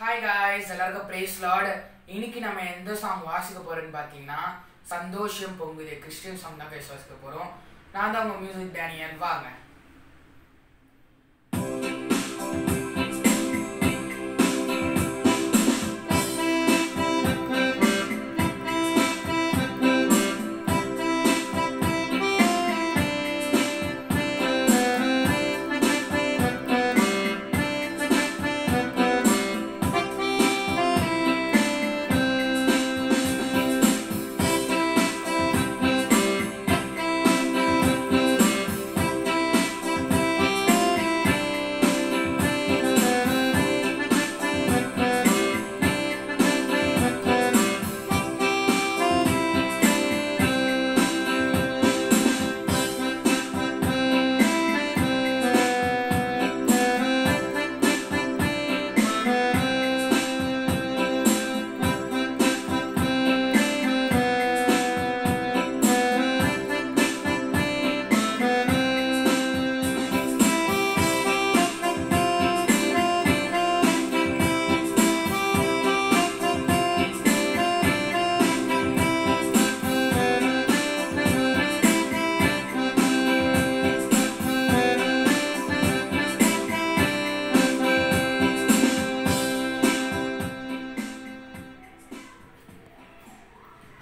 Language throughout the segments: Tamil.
ஹாய் காய்ஸ் எல்லாருக்கும் ப்ரைஸ் லார்டு இன்னைக்கு நம்ம எந்த சாங் வாசிக்க போறோம்னு பார்த்தீங்கன்னா சந்தோஷம் பொங்குது கிறிஸ்டியன் சாங் தான் கைஸ் வாசிக்க போறோம். நான் தான் உங்க மியூசிக் டேனியல். வாங்க.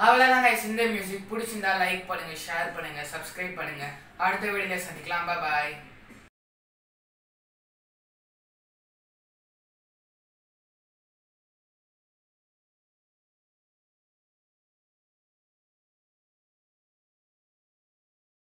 அவ்வளோதான் கைஸ் இந்த மியூசிக் பிடிச்சிருந்தா லைக் பண்ணுங்கள் ஷேர் பண்ணுங்கள் சப்ஸ்கிரைப் பண்ணுங்கள் அடுத்த வீடியோவில் சந்திக்கலாம். பாய்